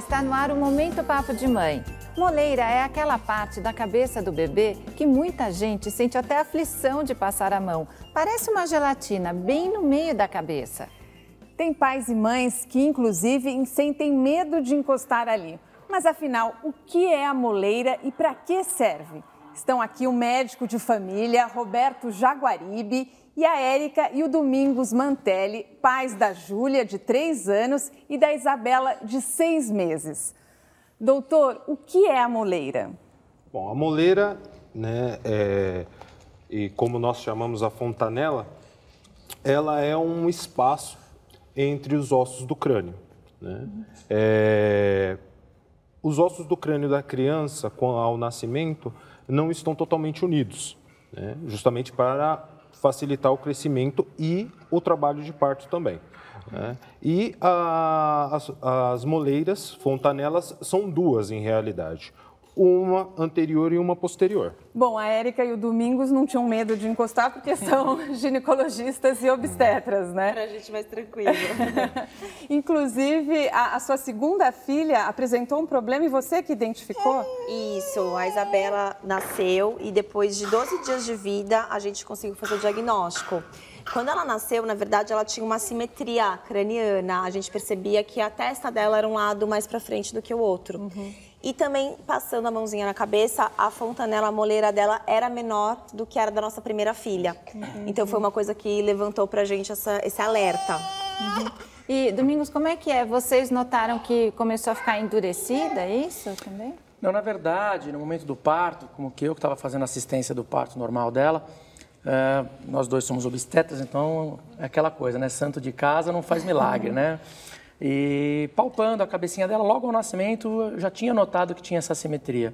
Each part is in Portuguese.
Está no ar o Momento Papo de Mãe. Moleira é aquela parte da cabeça do bebê que muita gente sente até aflição de passar a mão. Parece uma gelatina bem no meio da cabeça. Tem pais e mães que, inclusive, sentem medo de encostar ali. Mas afinal, o que é a moleira e para que serve? Estão aqui o médico de família, Roberto Jaguaribe, e a Érica e o Domingos Mantelli, pais da Júlia, de 3 anos, e da Isabela, de 6 meses. Doutor, o que é a moleira? Bom, a moleira, né, é, e como nós chamamos a fontanela, ela é um espaço entre os ossos do crânio. Né? É, os ossos do crânio da criança, ao nascimento, não estão totalmente unidos, né? justamente para facilitar o crescimento e o trabalho de parto também. Né? E a, as, as moleiras, fontanelas, são duas em realidade uma anterior e uma posterior. Bom, a Érica e o Domingos não tinham medo de encostar porque são ginecologistas e obstetras, né? Pra gente mais tranquilo. Inclusive, a, a, sua segunda filha apresentou um problema e você que identificou? Isso, a Isabela nasceu e depois de 12 dias de vida a gente conseguiu fazer o diagnóstico. Quando ela nasceu, na verdade, ela tinha uma simetria craniana. A gente percebia que a testa dela era um lado mais para frente do que o outro. Uhum. E também, passando a mãozinha na cabeça, a fontanela, a moleira dela era menor do que era da nossa primeira filha. Uhum. Então, foi uma coisa que levantou pra gente essa, esse alerta. Uhum. E, Domingos, como é que é? Vocês notaram que começou a ficar endurecida, é isso também? Não, na verdade, no momento do parto, como que eu que estava fazendo assistência do parto normal dela, é, nós dois somos obstetras, então é aquela coisa, né? Santo de casa não faz milagre, né? E palpando a cabecinha dela logo ao nascimento, eu já tinha notado que tinha essa simetria.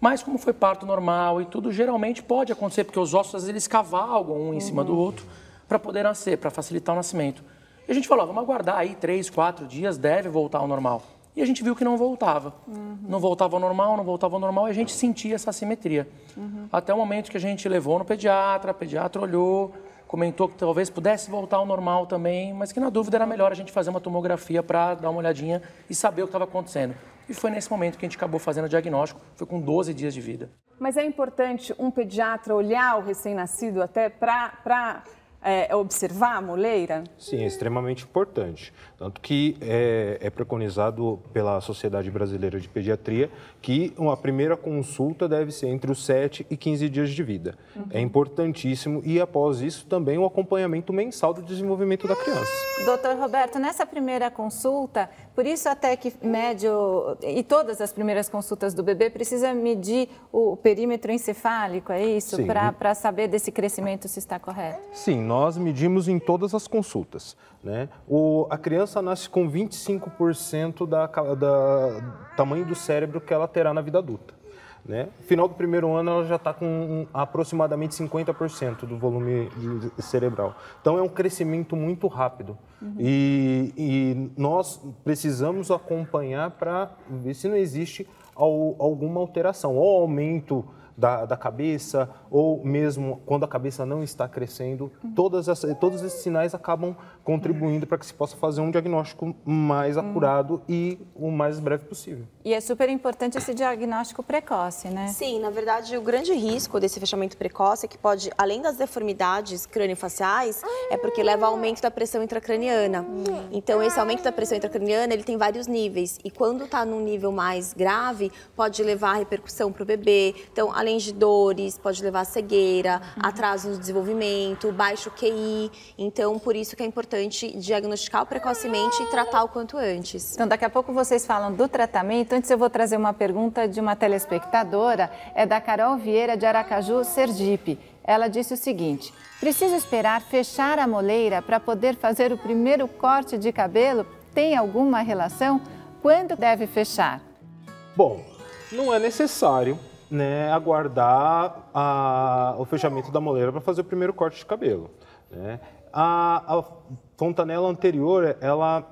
Mas como foi parto normal e tudo, geralmente pode acontecer, porque os ossos às vezes eles cavalgam um em uhum. cima do uhum. outro para poder nascer, para facilitar o nascimento. E a gente falou, vamos aguardar aí três, quatro dias, deve voltar ao normal. E a gente viu que não voltava. Uhum. Não voltava ao normal, não voltava ao normal, e a gente sentia essa simetria. Uhum. Até o momento que a gente levou no pediatra, o pediatra olhou, comentou que talvez pudesse voltar ao normal também, mas que na dúvida era melhor a gente fazer uma tomografia para dar uma olhadinha e saber o que estava acontecendo. E foi nesse momento que a gente acabou fazendo o diagnóstico, foi com 12 dias de vida. Mas é importante um pediatra olhar o recém-nascido até para é, observar a moleira? Sim, é extremamente importante. Tanto que é, é, preconizado pela Sociedade Brasileira de Pediatria que uma primeira consulta deve ser entre os 7 e 15 dias de vida. Uhum. É importantíssimo e, após isso, também o acompanhamento mensal do desenvolvimento da criança. Doutor Roberto, nessa primeira consulta, por isso até que médio, e todas as primeiras consultas do bebê, precisa medir o perímetro encefálico, é isso? Para saber desse crescimento se está correto? Sim, nós medimos em todas as consultas. Né? O, a criança nasce com 25% da, da tamanho do cérebro que ela terá na vida adulta. Né? Final do primeiro ano, ela já está com aproximadamente 50% do volume cerebral. Então, é um crescimento muito rápido. Uhum. E, e, nós precisamos acompanhar para ver se não existe alguma alteração, ou aumento da, da cabeça, ou mesmo quando a cabeça não está crescendo, todas todos esses sinais acabam contribuindo para que se possa fazer um diagnóstico mais acurado e o mais breve possível. E é super importante esse diagnóstico precoce, né? Sim, na verdade, o grande risco desse fechamento precoce é que pode, além das deformidades craniofaciais, é porque leva ao aumento da pressão intracraniana. Então, esse aumento da pressão intracraniana, ele tem vários níveis. E quando está num nível mais grave, pode levar a repercussão para o bebê. Então, além além de dores, pode levar a cegueira, uhum. atraso no desenvolvimento, baixo QI. Então, por isso que é importante diagnosticar precocemente e tratar o quanto antes. Então, daqui a pouco vocês falam do tratamento. Antes, eu vou trazer uma pergunta de uma telespectadora, é da Carol Vieira, de Aracaju, Sergipe. Ela disse o seguinte: preciso esperar fechar a moleira para poder fazer o primeiro corte de cabelo? Tem alguma relação? Quando deve fechar? Bom, não é necessário né, aguardar a, o fechamento da moleira para fazer o primeiro corte de cabelo. Né? A, a fontanela anterior, ela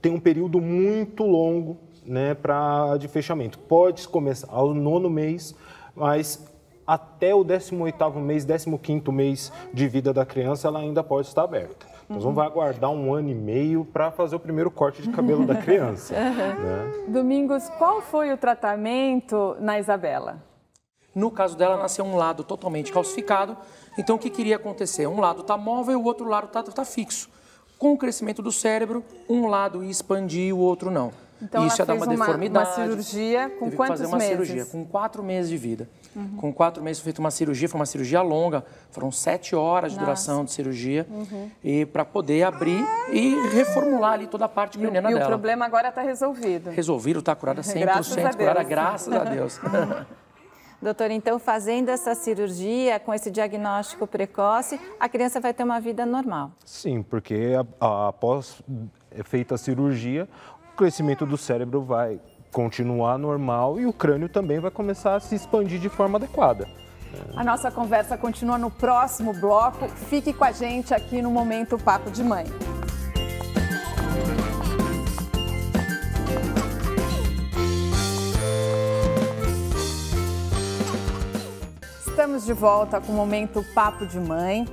tem um período muito longo né, pra, de fechamento. Pode começar ao nono mês, mas até o 18º mês, 15º mês de vida da criança, ela ainda pode estar aberta. Nós vamos aguardar um ano e meio para fazer o primeiro corte de cabelo da criança. Né? Domingos, qual foi o tratamento na Isabela? No caso dela, nasceu um lado totalmente calcificado. Então, o que queria acontecer? Um lado está móvel e o outro lado está tá fixo. Com o crescimento do cérebro, um lado ia expandir e o outro não. Então Isso ela ia dar fez uma deformidade. Uma cirurgia com Teve quantos que fazer uma meses? cirurgia com quatro meses de vida. Com quatro meses foi feita uma cirurgia, foi uma cirurgia longa, foram sete horas de duração de cirurgia e para poder abrir e reformular ali toda a parte E, o- craniana e o dela. problema agora está resolvido. Resolviram, está curada 100%, Graças a curada, graças a Deus. Doutor, então fazendo essa cirurgia, com esse diagnóstico precoce, a criança vai ter uma vida normal. Sim, porque após feita a cirurgia, crescimento do cérebro vai continuar normal e o crânio também vai começar a se expandir de forma adequada. A nossa conversa continua no próximo bloco. Fique com a gente aqui no Momento Papo de Mãe. Estamos de volta com o Momento Papo de Mãe.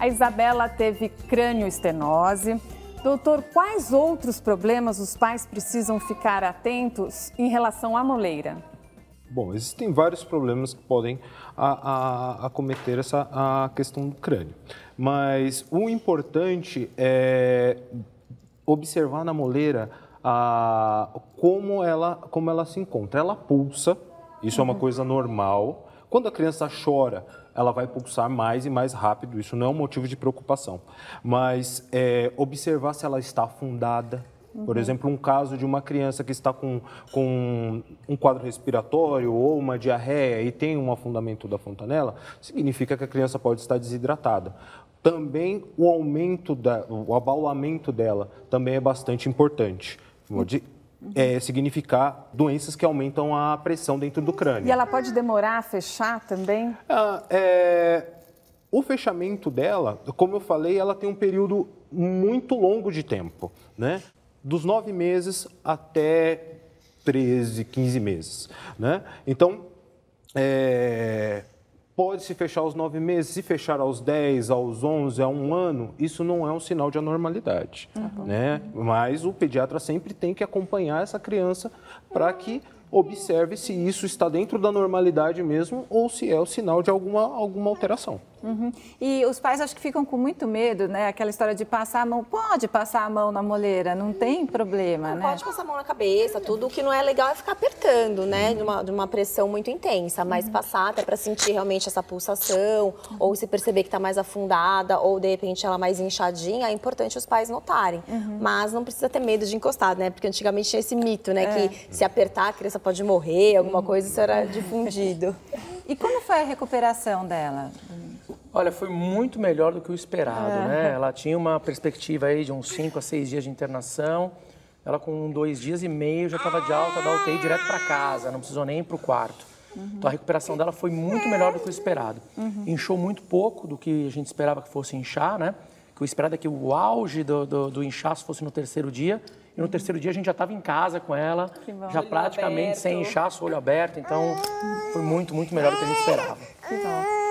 A Isabela teve crânioestenose. Doutor, quais outros problemas os pais precisam ficar atentos em relação à moleira? Bom, existem vários problemas que podem acometer essa a questão do crânio, mas o importante é observar na moleira a, como, ela, como ela se encontra. Ela pulsa, isso é uma coisa normal. Quando a criança chora, ela vai pulsar mais e mais rápido, isso não é um motivo de preocupação. Mas é, observar se ela está afundada, por exemplo, um caso de uma criança que está com, com um quadro respiratório ou uma diarreia e tem um afundamento da fontanela, significa que a criança pode estar desidratada. Também o aumento, da, o abaulamento dela também é bastante importante. Pode é, significar doenças que aumentam a pressão dentro do crânio. E ela pode demorar a fechar também? Ah, é, o fechamento dela, como eu falei, ela tem um período muito longo de tempo, né? Dos nove meses até 13, 15 meses, né? Então, é, pode-se fechar aos nove meses, se fechar aos 10, aos 11, a um ano, isso não é um sinal de anormalidade, né? Mas o pediatra sempre tem que acompanhar essa criança para que observe se isso está dentro da normalidade mesmo ou se é o sinal de alguma, alguma alteração. Uhum. E os pais acho que ficam com muito medo, né? Aquela história de passar a mão. Pode passar a mão na moleira, não tem problema, Não né? pode passar a mão na cabeça, tudo. O que não é legal é ficar apertando, né? De uma, de uma pressão muito intensa. Mas passar até para sentir realmente essa pulsação, ou se perceber que está mais afundada, ou de repente ela mais inchadinha, é importante os pais notarem. Mas não precisa ter medo de encostar, né? Porque antigamente tinha esse mito, né? Que se apertar a criança pode morrer, alguma coisa, isso era difundido. E como foi a recuperação dela? Olha, foi muito melhor do que o esperado, né? Ela tinha uma perspectiva aí de uns 5 a 6 dias de internação. Ela com dois dias e meio já estava de alta da UTI direto para casa, não precisou nem ir para o quarto. Então a recuperação dela foi muito melhor do que o esperado. Inchou muito pouco do que a gente esperava que fosse inchar, né? Que o esperado é que o auge do, do, do inchaço fosse no terceiro dia. E no terceiro dia a gente já estava em casa com ela, já praticamente sem inchaço, olho aberto. Então foi muito, muito melhor do que a gente esperava. Que bom.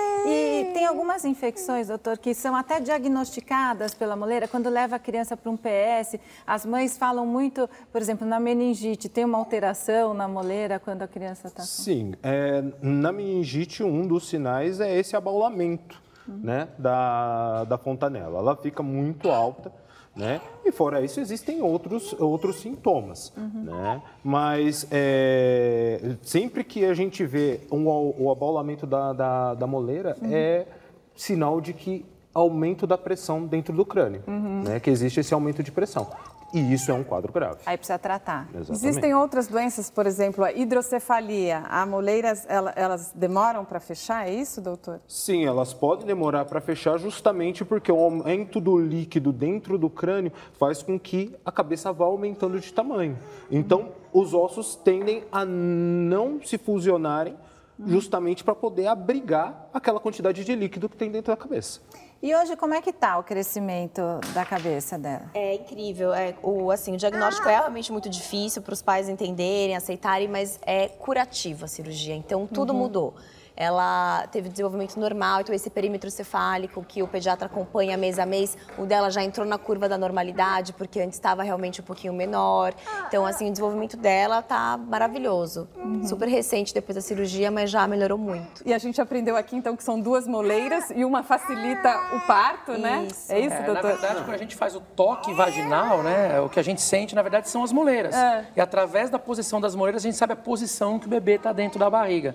Tem algumas infecções, doutor, que são até diagnosticadas pela moleira. Quando leva a criança para um PS, as mães falam muito, por exemplo, na meningite, tem uma alteração na moleira quando a criança está. Sim, é, na meningite um dos sinais é esse abaulamento né, da, da fontanela. Ela fica muito alta, né? E fora isso existem outros, outros sintomas, né? Mas é, sempre que a gente vê um, o abaulamento da, da, da moleira é sinal de que aumento da pressão dentro do crânio, né? Que existe esse aumento de pressão. E isso é um quadro grave. Aí precisa tratar. Exatamente. Existem outras doenças, por exemplo, a hidrocefalia. A moleiras, ela- elas demoram para fechar, é isso, doutor? Sim, elas podem demorar para fechar justamente porque o aumento do líquido dentro do crânio faz com que a cabeça vá aumentando de tamanho. Então, os ossos tendem a não se fusionarem justamente para poder abrigar aquela quantidade de líquido que tem dentro da cabeça. E hoje, como é que está o crescimento da cabeça dela? É incrível. É, o, assim, o diagnóstico é realmente muito difícil para os pais entenderem, aceitarem, mas é curativa a cirurgia. Então, tudo mudou. Ela teve desenvolvimento normal, então esse perímetro cefálico que o pediatra acompanha mês a mês, o dela já entrou na curva da normalidade, porque antes estava realmente um pouquinho menor. Então, assim, o desenvolvimento dela tá maravilhoso. Uhum. Super recente depois da cirurgia, mas já melhorou muito. E a gente aprendeu aqui, então, que são duas moleiras e uma facilita o parto, né? Isso. É isso, É, doutor? na verdade, quando a gente faz o toque vaginal, né, o que a gente sente, na verdade, são as moleiras. É. E através da posição das moleiras, a gente sabe a posição que o bebê está dentro da barriga.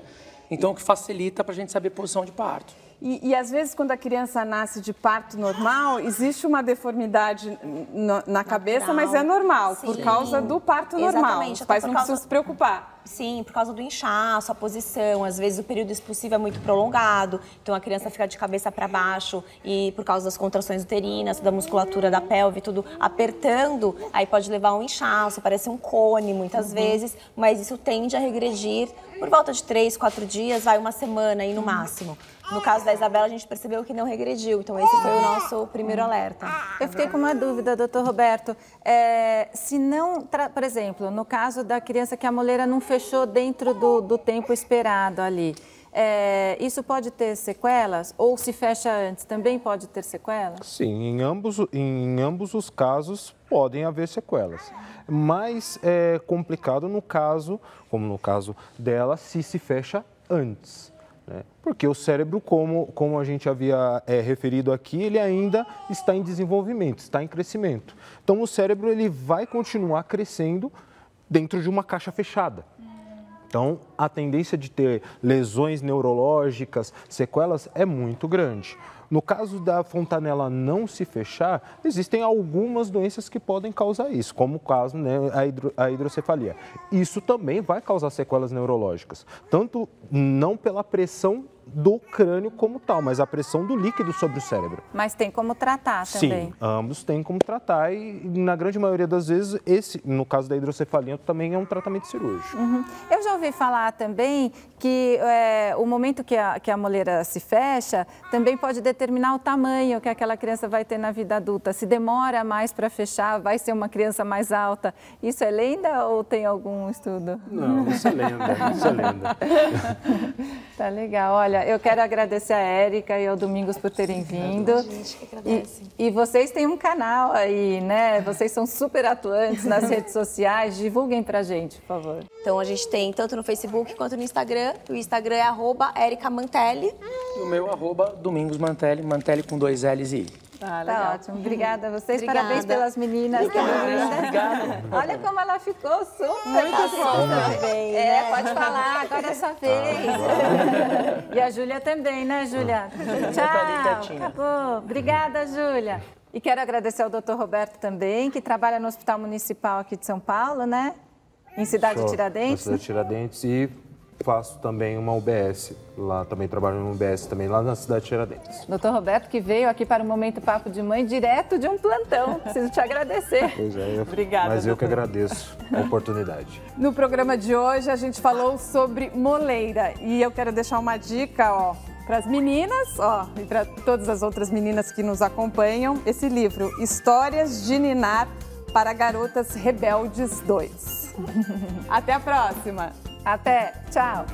Então, o que facilita para a gente saber posição de parto. E, e, às vezes, quando a criança nasce de parto normal, existe uma deformidade no- na cabeça, mas é normal, por Sim. causa do parto normal. Exatamente, Os até pais por não causa- precisam se preocupar. Sim, por causa do inchaço, a posição, às vezes o período expulsivo é muito prolongado, então a criança fica de cabeça para baixo e por causa das contrações uterinas, da musculatura da pelve, tudo apertando, aí pode levar a um inchaço, parece um cone muitas vezes, mas isso tende a regredir por volta de três, quatro dias, vai uma semana aí no máximo. No caso da Isabela, a gente percebeu que não regrediu, então esse foi o nosso primeiro alerta. Eu fiquei com uma dúvida, doutor Roberto. É, se não, por exemplo, no caso da criança que a moleira não fechou dentro do, do tempo esperado ali, é, isso pode ter sequelas? Ou se fecha antes, também pode ter sequelas? Sim, em ambos, em ambos os casos podem haver sequelas. Mais é complicado no caso, como no caso dela, se se fecha antes. Né? Porque o cérebro, como, como a gente havia é, referido aqui, ele ainda está em desenvolvimento, está em crescimento. Então o cérebro ele vai continuar crescendo dentro de uma caixa fechada. Então, a tendência de ter lesões neurológicas, sequelas, é muito grande. No caso da fontanela não se fechar, existem algumas doenças que podem causar isso, como o caso né, a, hidro, a hidrocefalia. Isso também vai causar sequelas neurológicas, tanto não pela pressão do crânio como tal, mas a pressão do líquido sobre o cérebro. Mas tem como tratar também? Sim, ambos têm como tratar e, na grande maioria das vezes, esse, no caso da hidrocefalia, também é um tratamento cirúrgico. Uhum. Eu já ouvi falar também que é, o momento que a, que a moleira se fecha também pode determinar o tamanho que aquela criança vai ter na vida adulta. Se demora mais para fechar, vai ser uma criança mais alta. Isso é lenda ou tem algum estudo? Não, isso é lenda, isso é lenda. Tá legal. Olha, eu quero agradecer a Érica e ao Domingos por terem vindo. A gente que agradece. E, e vocês têm um canal aí, né? Vocês são super atuantes nas redes sociais. Divulguem pra gente, por favor. Então a gente tem tanto no Facebook quanto no Instagram. O Instagram é arroba Erica Mantelli. E o meu arroba Domingos Mantelli, Mantelli com dois L's e I. Ah, Tá ótimo. Obrigada a vocês. Obrigada. Parabéns pelas meninas. Obrigado. Olha como ela ficou super Muito fofa. Bem, É, né? pode falar, agora é sua vez. E a Júlia também, né, Júlia? tá ali Tchau, quietinha. acabou. Obrigada, Júlia. E quero agradecer ao doutor Roberto também, que trabalha no Hospital Municipal aqui de São Paulo, né? Em Cidade Show. de Tiradentes. Na Cidade de Tiradentes e faço também uma UBS. Lá também trabalho no UBS também, lá na cidade de Tiradentes. Doutor Roberto, que veio aqui para o Momento Papo de Mãe, direto de um plantão. Preciso te agradecer. Pois é, eu, Obrigada, mas eu que doutor. agradeço a oportunidade. No programa de hoje a gente falou sobre moleira e eu quero deixar uma dica, ó, para as meninas, ó, e para todas as outras meninas que nos acompanham, esse livro Histórias de Ninar para Garotas Rebeldes 2. Até a próxima. Até. Tchau.